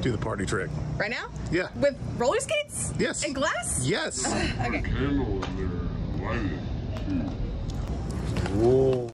do the party trick. Right now? Yeah. With roller skates? Yes. And glass? Yes. Okay. Candle in there.